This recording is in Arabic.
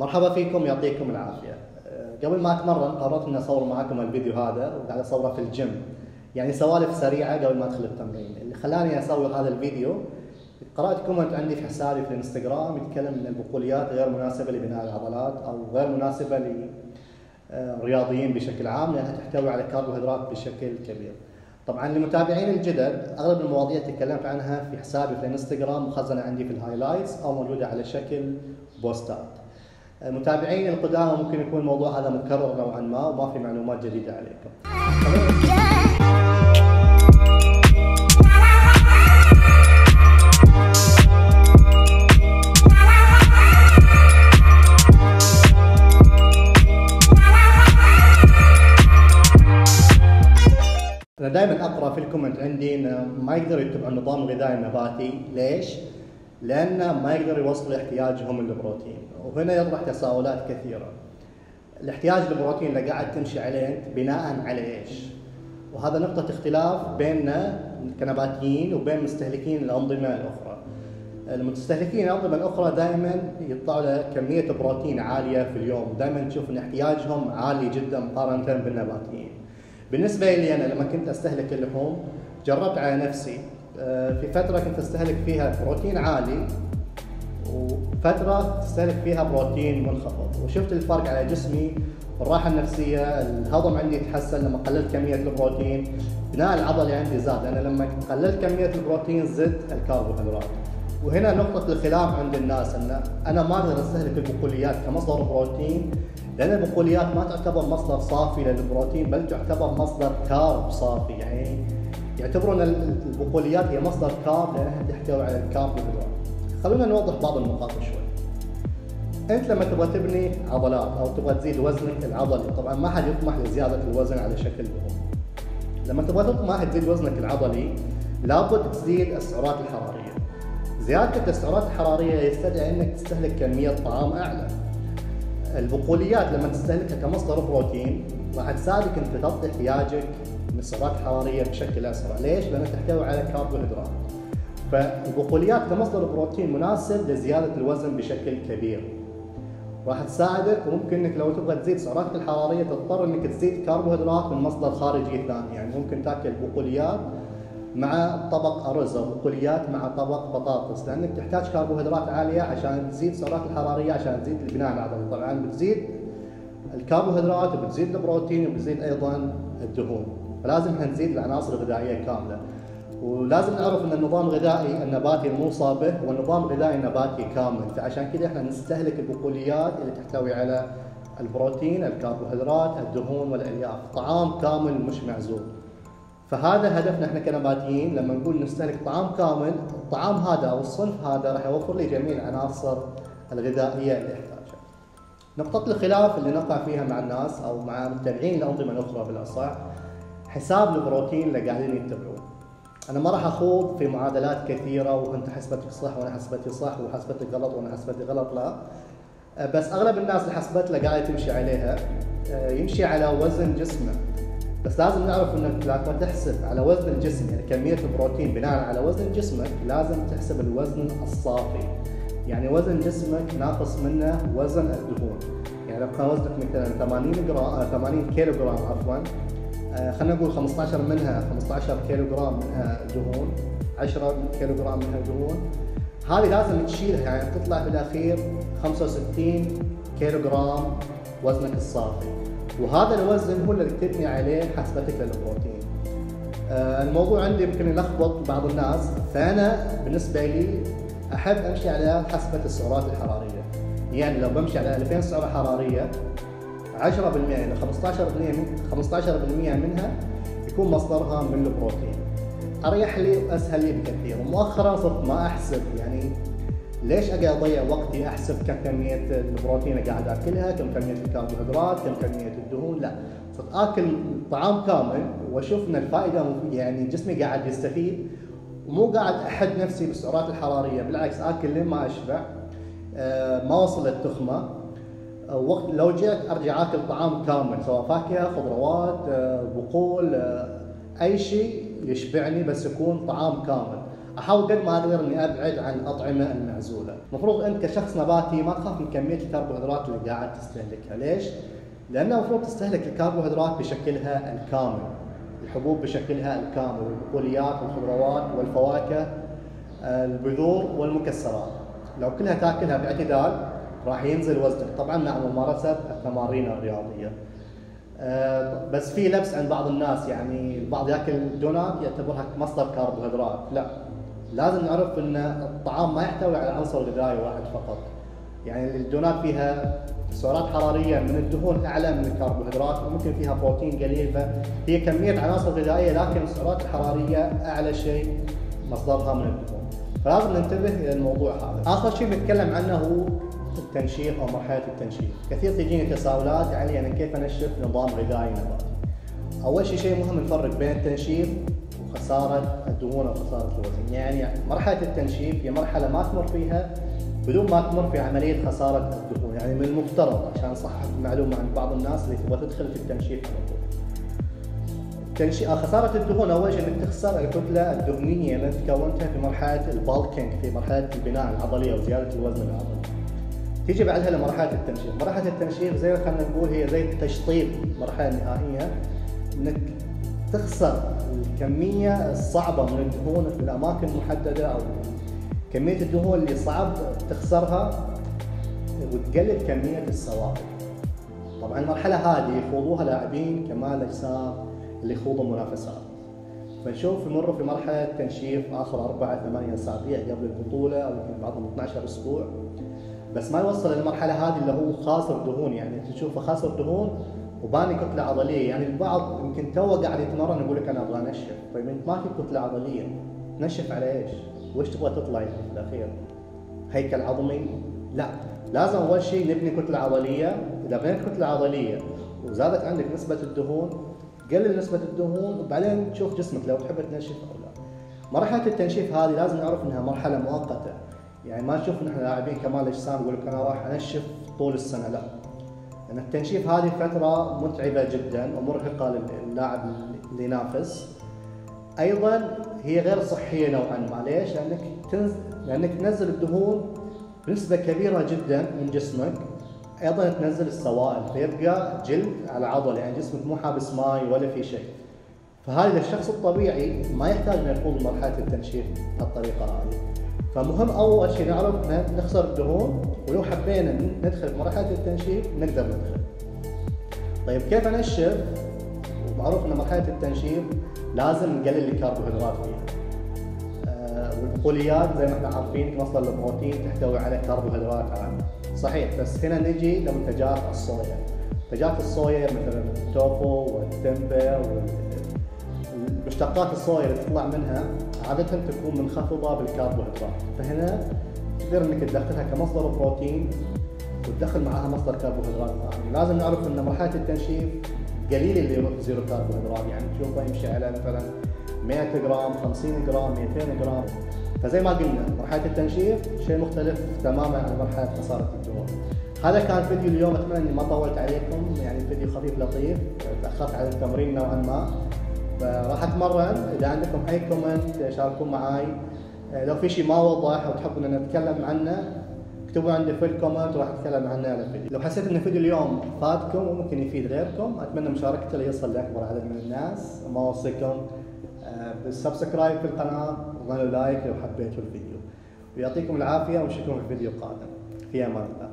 مرحبا فيكم يعطيكم العافية أه، قبل ما أتمرن قررت إني أصور معاكم الفيديو هذا وقاعد أصوره في الجيم يعني سوالف سريعة قبل ما أدخل التمرين اللي خلاني أصور هذا الفيديو قرات comment عندي في حسابي في الإنستغرام يتكلم ان البقوليات غير مناسبة لبناء العضلات أو غير مناسبة للرياضيين بشكل عام لأنها تحتوي على كربوهيدرات بشكل كبير. طبعا للمتابعين الجدد أغلب المواضيع تكلمت عنها في حسابي في الإنستغرام مخزنة عندي في ال highlights أو موجودة على شكل بوستات. متابعين القدامى ممكن يكون الموضوع هذا مكرر نوعا ما وما في معلومات جديدة عليكم. أنا دائما أقرأ في الكومنت عندي إنه ما يقدروا يتبعوا النظام الغذائي النباتي، ليش؟ لأنه ما يقدروا يوصلوا احتياجهم للبروتين، وهنا يطرح تساؤلات كثيرة. الاحتياج للبروتين اللي قاعد تمشي عليه أنت بناء على إيش؟ وهذا نقطة اختلاف بيننا كنباتيين وبين مستهلكين الأنظمة الأخرى. المستهلكين الأنظمة الأخرى دائما يطلعوا له كمية بروتين عالية في اليوم، دائما تشوف أن احتياجهم عالي جدا مقارنة بالنباتيين. بالنسبة لي أنا لما كنت أستهلك اللحوم جربت على نفسي في فترة كنت أستهلك فيها بروتين عالي وفترة تستهلك فيها بروتين منخفض. وشفت الفرق على جسمي الراحة النفسية الهضم عندي تحسن لما قللت كمية البروتين. بناء العضلي عندي زاد أنا لما قللت كمية البروتين زدت الكربوهيدرات. وهنا نقطة الخلاف عند الناس أن أنا ما أقدر أستهلك البقوليات كمصدر بروتين لأن البقوليات ما تعتبر مصدر صافي للبروتين بل تعتبر مصدر كارب صافي. يعني يعتبرون البقوليات هي مصدر كارب لأنها تحتوي على الكربوهيدرات خلونا نوضح بعض النقاط شوي. أنت لما تبغى تبني عضلات أو تبغى تزيد وزنك العضلي طبعا ما حد يطمح لزيادة الوزن على شكل دهون لما تبغى تطمح تزيد وزنك العضلي لابد تزيد السعرات الحرارية. زيادتك السعرات الحرارية يستدعي إنك تستهلك كمية طعام أعلى. البقوليات لما تستهلكها كمصدر بروتين راح تساعدك إنك تغطي احتياجك السعرات الحرارية بشكل أسرع، ليش؟ لانها تحتوي على كربوهيدرات. فالبقوليات كمصدر بروتين مناسب لزيادة الوزن بشكل كبير. راح تساعدك وممكن إنك لو تبغى تزيد سعراتك الحرارية تضطر إنك تزيد كربوهيدرات من مصدر خارجي ثاني، يعني ممكن تاكل بقوليات مع طبق أرز أو بقوليات مع طبق بطاطس لأنك تحتاج كربوهيدرات عالية عشان تزيد السعرات الحرارية عشان تزيد البناء العضلي طبعا بتزيد الكربوهيدرات وبتزيد البروتين وبتزيد أيضا الدهون فلازم إحنا نزيد العناصر الغذائية كاملة. ولازم نعرف إن النظام الغذائي النباتي الموصى به هو النظام الغذائي النباتي كامل. فعشان كذا إحنا نستهلك البقوليات اللي تحتوي على البروتين الكربوهيدرات الدهون والألياف. طعام كامل مش معزول. فهذا هدفنا إحنا كنباتيين. لما نقول نستهلك طعام كامل الطعام هذا أو الصنف هذا راح يوفر لي جميع العناصر الغذائية اللي أحتاجها. نقطة الخلاف اللي نقع فيها مع الناس أو مع متابعين الأنظمة الأخرى بالأصح حساب البروتين اللي قاعدين يتبعوه. أنا ما راح أخوض في معادلات كثيرة وأنت حسبتك صح وأنا حسبتي صح وحسبتك غلط وأنا حسبتي غلط لا. بس أغلب الناس اللي حسبت له قاعدة تمشي عليها يمشي على وزن جسمه بس لازم نعرف إنك لما تحسب على وزن الجسم يعني كمية البروتين بناء على وزن جسمك لازم تحسب الوزن الصافي يعني وزن جسمك ناقص منه وزن الدهون يعني لو كان وزنك مثلا 80 جرام 80 كيلو جرام عفوا خلينا نقول 15 منها 15 كيلو جرام منها دهون 10 كيلو جرام منها دهون. هذه لازم تشيلها يعني تطلع في الاخير 65 كيلو جرام وزنك الصافي. وهذا الوزن هو اللي تبني عليه حسبتك للبروتين. آه الموضوع عندي يمكن يلخبط بعض الناس فأنا بالنسبة لي أحب أمشي على حسبة السعرات الحرارية. يعني لو بمشي على 2000 سعره حرارية 10% إلى 15% 15% منها يكون مصدرها من البروتين. أريح لي وأسهل لي بكثير. ومؤخرا صرت ما أحسب يعني ليش اقعد أضيع وقتي أحسب كم كمية البروتين اللي قاعد آكلها، كم كمية الكربوهيدرات، كم كمية الدهون، لا، صرت آكل طعام كامل وأشوف إن الفائدة يعني جسمي قاعد يستفيد. ومو قاعد أحد نفسي بالسعرات الحرارية، بالعكس آكل لين ما أشبع. آه، ما وصل التخمه آه، وقت لو جيت أرجع آكل طعام كامل سواء فاكهة، خضروات، آه، بقول، أي شيء يشبعني بس يكون طعام كامل. أحاول قد ما أقدر إني أبعد عن الاطعمه المعزولة. المفروض أنت كشخص نباتي ما تخاف من كمية الكربوهيدرات اللي قاعد تستهلكها. ليش؟ لأنه المفروض تستهلك الكربوهيدرات بشكلها الكامل الحبوب بشكلها الكامل والبقوليات والخضروات والفواكه البذور والمكسرات. لو كلها تاكلها باعتدال راح ينزل وزنك. طبعا مع ممارسه التمارين الرياضية. آه، بس في لبس عند بعض الناس يعني البعض ياكل دونات يعتبرها مصدر كربوهيدرات. لا لازم نعرف إن الطعام ما يحتوي على عنصر غذائي واحد فقط. يعني الدونات فيها سعرات حرارية من الدهون أعلى من الكربوهيدرات وممكن فيها بروتين قليل فهي كمية عناصر غذائية لكن السعرات الحراريه أعلى شيء مصدرها من الدهون. فلازم ننتبه إلى الموضوع هذا. آخر شيء نتكلم عنه هو التنشيف أو مرحلة التنشيف كثير تجيني تساؤلات علي أنا كيف انشف نظام غذائي نباتي أول شيء شيء مهم نفرق بين التنشيف وخسارة الدهون أو خسارة الوزن. يعني مرحلة التنشيف هي مرحلة ما تمر فيها بدون ما تمر في عملية خسارة الدهون. يعني من المفترض عشان صح المعلومة عند بعض الناس اللي تبغى تدخل في التنشيف تنشي... خسارة الدهون أول شيء إنك تخسر الكتلة الدهنية اللي أنت كونتها في مرحلة البالكينج في مرحلة البناء العضلي أو زيادة الوزن العضلي. تيجي بعدها لمرحلة التنشيف، مرحلة التنشيف زي خلينا نقول هي زي التشطيب المرحلة النهائية إنك تخسر الكمية الصعبة من الدهون في الأماكن المحددة أو كمية الدهون اللي صعب تخسرها وتقلل كمية السوائل. طبعا المرحلة هذه يخوضوها لاعبين كمال أجسام اللي يخوضوا منافسات. فنشوف يمروا في مرحلة تنشيف آخر أربعة ثمانية أسابيع قبل البطولة أو يمكن بعضهم 12 أسبوع. بس ما يوصل للمرحلة هذه اللي هو خاسر دهون يعني تشوفه خاسر دهون وباني كتلة عضلية يعني البعض يمكن توه قاعد يتمرن يقول لك أنا أبغى أنشف طيب أنت ما في كتلة عضلية تنشف على إيش؟ وإيش تبغى تطلع في الأخير؟ هيكل عظمي؟ لا لازم أول شيء نبني كتلة عضلية إذا بنيت كتلة عضلية وزادت عندك نسبة الدهون قلل نسبة الدهون وبعدين تشوف جسمك لو تحب تنشف أو لا. مرحلة التنشيف هذه لازم نعرف إنها مرحلة مؤقتة يعني ما نشوف نحن لاعبين كمال أجسام يقول لك أنا راح أنشف طول السنة لا. لأن التنشيف هذه فترة متعبة جدا ومرهقة للاعب اللي ينافس. أيضا هي غير صحية نوعا ما ليش؟ لأنك تنزل لأنك تنزل الدهون بنسبة كبيرة جدا من جسمك أيضا تنزل السوائل فيبقى جلد على عضل يعني جسمك مو حابس ماي ولا في شيء فهذا الشخص الطبيعي ما يحتاج انه يخوض مرحله التنشيف بهالطريقة هذه. فمهم أول شيء نعرف نخسر الدهون ولو حبينا ندخل مرحلة التنشيف نقدر ندخل. طيب كيف انشف ومعروف إن مرحلة التنشيف لازم نقلل الكربوهيدرات فيها. آه والبقوليات زي ما إحنا عارفين مصدر البروتين تحتوي على كربوهيدرات عاليه صحيح بس هنا نجي لمنتجات الصويا. منتجات الصويا مثلا التوفو والتمبه والمشتقات الصويا اللي تطلع منها عادة تكون منخفضة بالكربوهيدرات فهنا تقدر إنك تدخلها كمصدر بروتين وتدخل معها مصدر كربوهيدرات ثاني لازم نعرف إن مرحلة التنشيف قليل اللي يروح زيرو كربوهيدرات يعني تشوفه يمشي على مثلا 100 جرام 50 جرام 200 جرام. فزي ما قلنا مرحلة التنشيف شيء مختلف تماما عن مرحلة خسارة الدهون هذا كان فيديو اليوم. أتمنى إني ما طولت عليكم. يعني فيديو خفيف لطيف. تأخرت على التمرين نوعا ما. فراح اتمرن إذا عندكم أي comment شاركوا معي لو في شيء ما وضح أو تحبون إن نتكلم عنه اكتبوا عندي في ال comment وراح أتكلم عنه على الفيديو. لو حسيت إن الفيديو اليوم فادكم وممكن يفيد غيركم أتمنى مشاركته ليصل لأكبر عدد من الناس. وما أوصيكم. بال subscribe في القناة وضغطوا like لو حبيتوا الفيديو. ويعطيكم العافية ونشوفكم في الفيديو القادم في أمان الله.